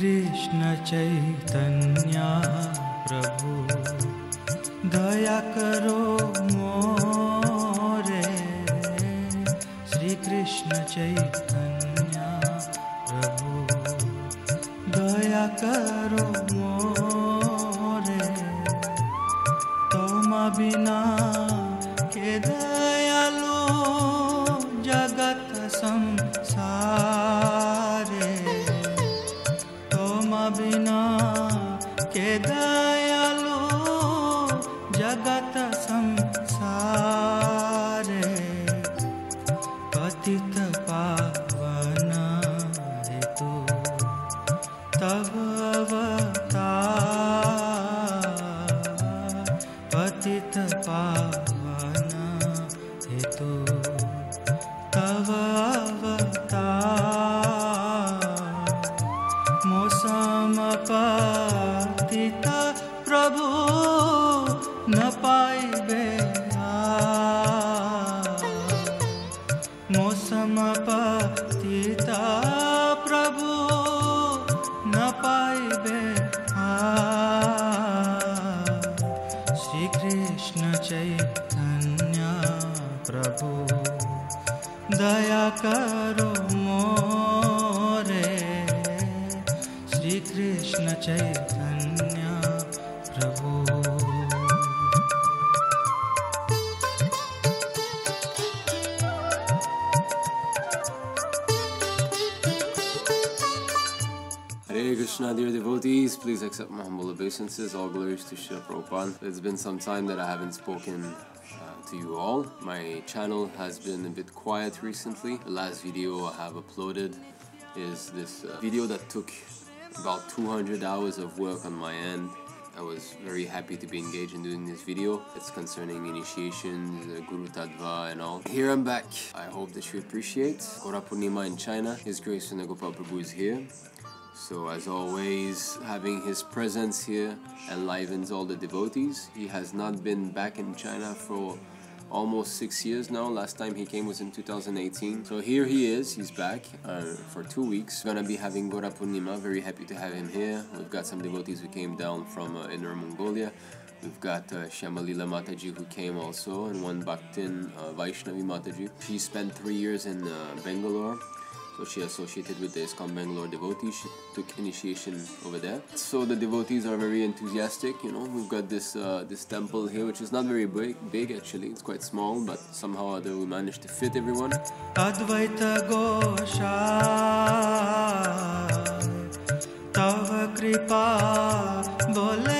कृष्ण चैतन्य प्रभु दया करो मोरे। श्री कृष्ण चैतन्य प्रभु दया करो मोरे। तुम बिना के के दयालु जगत संसारे पतित पावन हेतु तव अवतार প্রভু Krishna, dear devotees, please accept my humble obeisances. All glories to Srila Prabhupada. It's been some time that I haven't spoken to you all. My channel has been a bit quiet recently. The last video I have uploaded is this uh, video that took about 200 hours of work on my end. I was very happy to be engaged in doing this video. It's concerning initiations, uh, Guru Tattva and all. Here I'm back. I hope that you appreciate. Gaura Purnima in China. His Grace Sunagopal Prabhu is here. So, as always, having his presence here enlivens all the devotees. He has not been back in China for almost six years now. Last time he came was in 2018. So, here he is, he's back uh, for two weeks. Gonna be having Gaura Purnima. Very happy to have him here. We've got some devotees who came down from uh, Inner Mongolia. We've got uh, Shyamalila Mataji who came also, and one Bhaktin uh, Vaishnavi Mataji. She spent three years in uh, Bangalore she associated with the ISKCON Bangalore devotees. She took initiation over there. So the devotees are very enthusiastic, you know. We've got this uh, this temple here, which is not very big, big actually. It's quite small, but somehow or other we managed to fit everyone. Advaita Gosha Tava Kripa Bole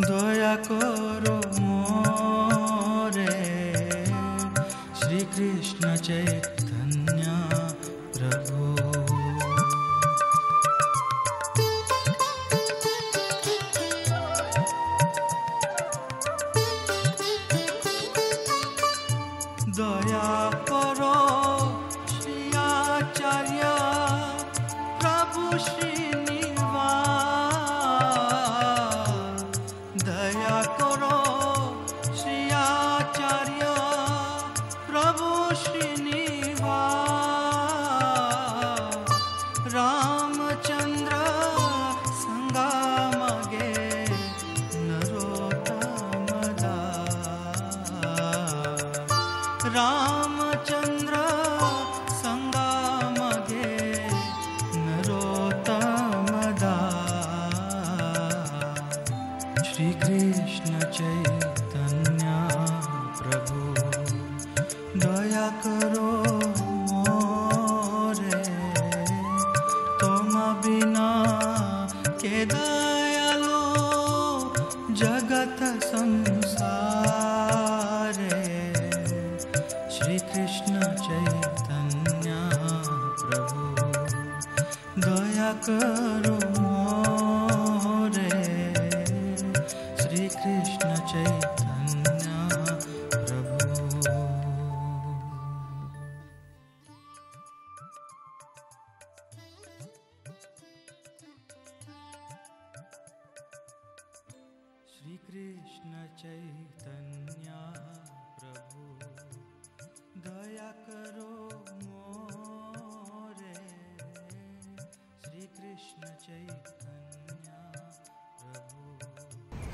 दया करो मोरे श्री कृष्ण चैतन्य श्रीकृष्ण चैतन्य प्रभु। दया करो मोरे तुम बिना के दयालो जगत संसारे। श्री कृष्ण चैतन्य प्रभु दया करो Krishna Chaitanya.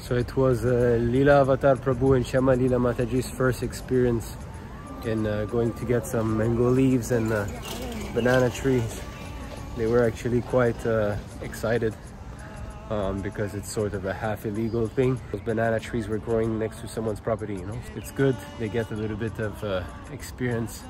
So it was uh, Lila Avatar Prabhu and Shama Lila Mataji's first experience in uh, going to get some mango leaves and uh, banana trees. They were actually quite uh, excited um, because it's sort of a half illegal thing. Those banana trees were growing next to someone's property, you know. It's good. They get a little bit of uh, experience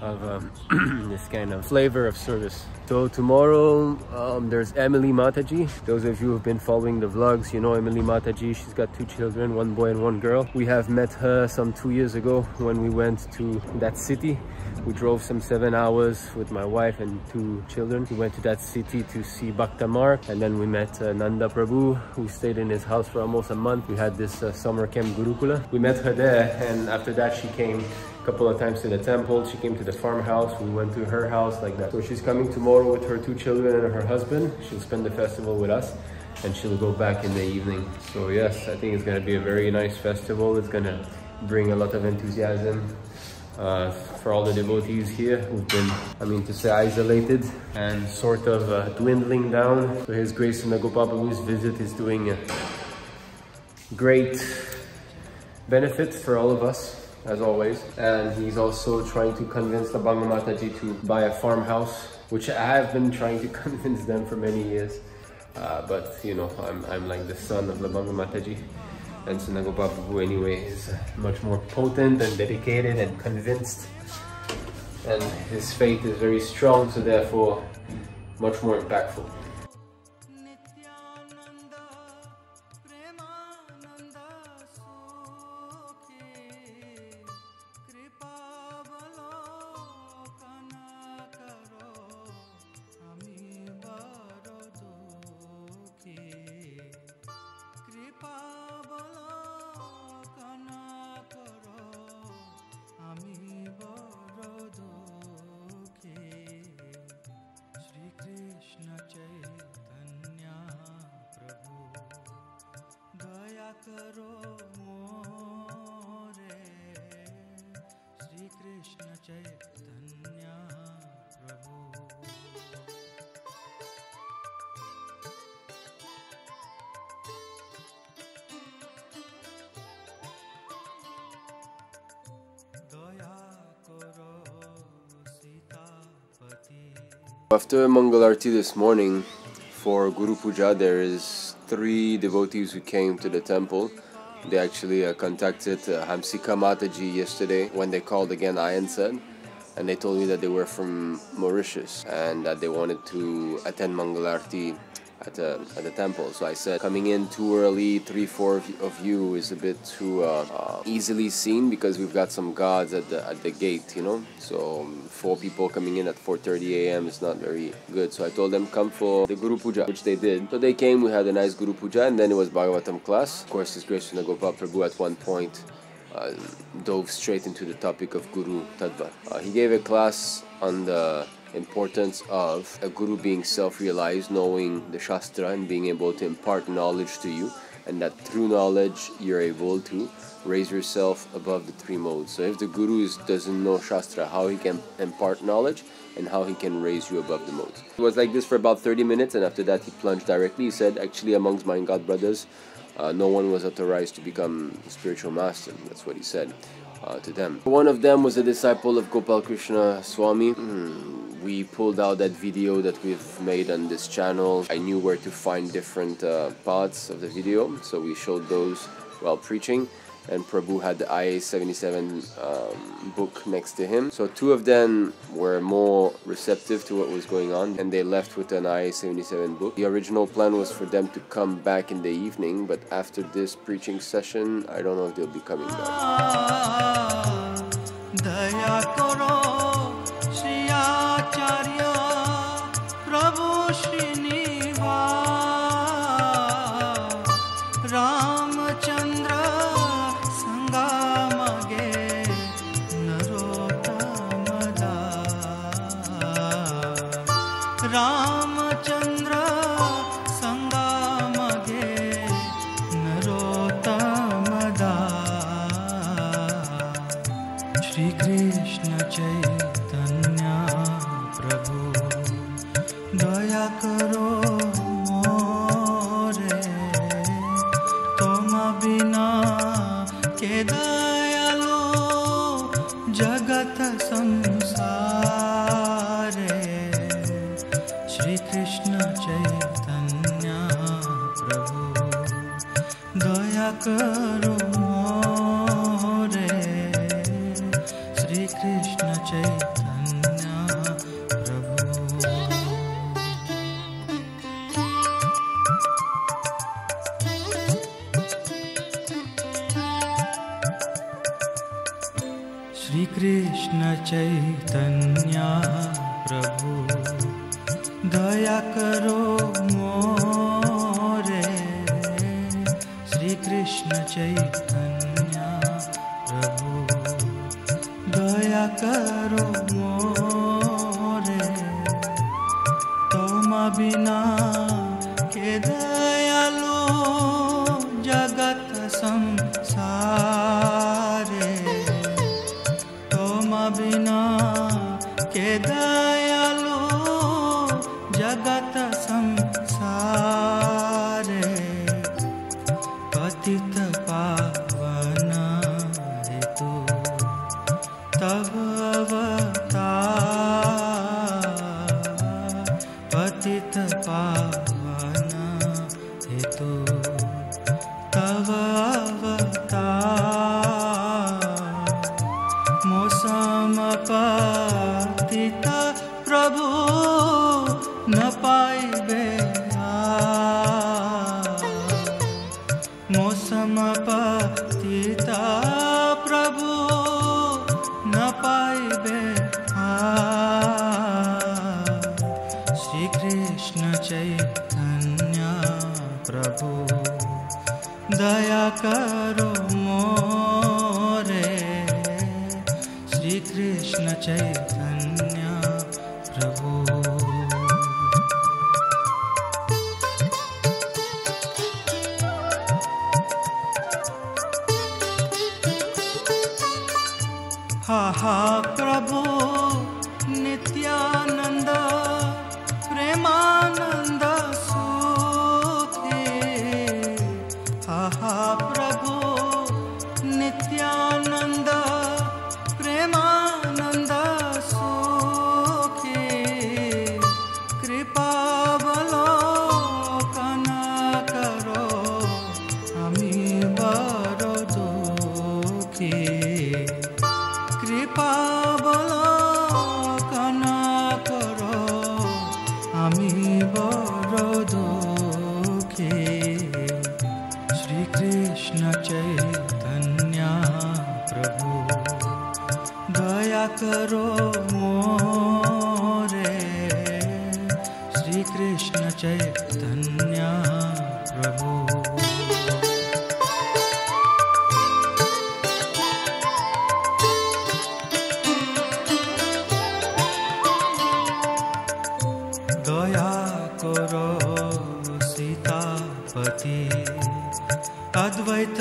of um, this kind of flavor of service. So tomorrow um, there's Emily Mataji. Those of you who've been following the vlogs, you know Emily Mataji. She's got two children, one boy and one girl. We have met her some two years ago when we went to that city. We drove some seven hours with my wife and two children. We went to that city to see Bhaktamar and then we met uh, Nanda Prabhu who stayed in his house for almost a month. We had this uh, summer camp Gurukula. We met her there and after that she came a couple of times to the temple. She came to the farmhouse. We went to her house like that. So she's coming tomorrow with her two children and her husband. She'll spend the festival with us and she'll go back in the evening. So yes, I think it's gonna be a very nice festival. It's gonna bring a lot of enthusiasm uh, for all the devotees here who've been, I mean to say, isolated and sort of uh, dwindling down. So His Grace Nagopal Prabhu's visit is doing a great benefit for all of us, as always. And he's also trying to convince the Banga Mataji to buy a farmhouse, which I have been trying to convince them for many years. Uh, but you know, I'm, I'm like the son of the Labanga Mataji. And Sunagopal Prabhu anyway is much more potent and dedicated and convinced. And his faith is very strong, so therefore much more impactful. करो मोरे। श्रीकृष्ण प्रभु। After Mangalarti this morning, for Guru Puja there is three devotees who came to the temple. They actually uh, contacted uh, Hamsika Mataji yesterday when they called again, Ayan said, and they told me that they were from Mauritius and that they wanted to attend Mangalarti at the, at the temple. So I said, coming in too early, three, four of you is a bit too uh, uh, easily seen because we've got some gods at the at the gate, you know. So um, four people coming in at 4:30 a.m. is not very good. So I told them come for the Guru Puja, which they did. So they came. We had a nice Guru Puja, and then it was Bhagavatam class. Of course, His Grace Nagopal Prabhu at one point uh, dove straight into the topic of Guru Tattva. Uh, he gave a class on the importance of a guru being self-realized, knowing the Shastra and being able to impart knowledge to you, and that through knowledge you're able to raise yourself above the three modes. So if the guru is, doesn't know Shastra, how he can impart knowledge and how he can raise you above the modes. It was like this for about 30 minutes, and after that he plunged directly. He said, actually amongst my God brothers, uh, no one was authorized to become spiritual master. That's what he said. Uh, to them. One of them was a disciple of Gopal Krishna Swami. Hmm, we pulled out that video that we've made on this channel. I knew where to find different uh, parts of the video, so we showed those while preaching and Prabhu had the IA77 um, book next to him. So two of them were more receptive to what was going on and they left with an IA77 book. The original plan was for them to come back in the evening, but after this preaching session, I don't know if they'll be coming back. Ramchandra सङ्गमगे नरोतमदा Shrikrishna चैत करो मोरे। श्री कृष्ण चैतन्य प्रभु। श्री कृष्ण चैतन्य प्रभु। दया करो मोरे श्री कृष्ण चैतन्य प्रभु दया करो मोरे। तुम बिना के दयालो जगत संसारे। तुम बिना के दयालो जगत करो मोरे। श्री कृष्ण चैतन्य प्रभु। हा प्रभु नित्यानंद प्रेमानंद सुखे। हा करो मोरे। श्रीकृष्ण चैतन्या प्रभु। दया करो सीतापति। अद्वैत